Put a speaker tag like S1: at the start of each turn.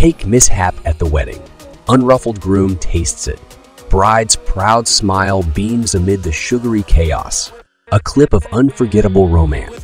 S1: Cake mishap at the wedding. Unruffled groom tastes it. Bride's proud smile beams amid the sugary chaos. A clip of unforgettable romance.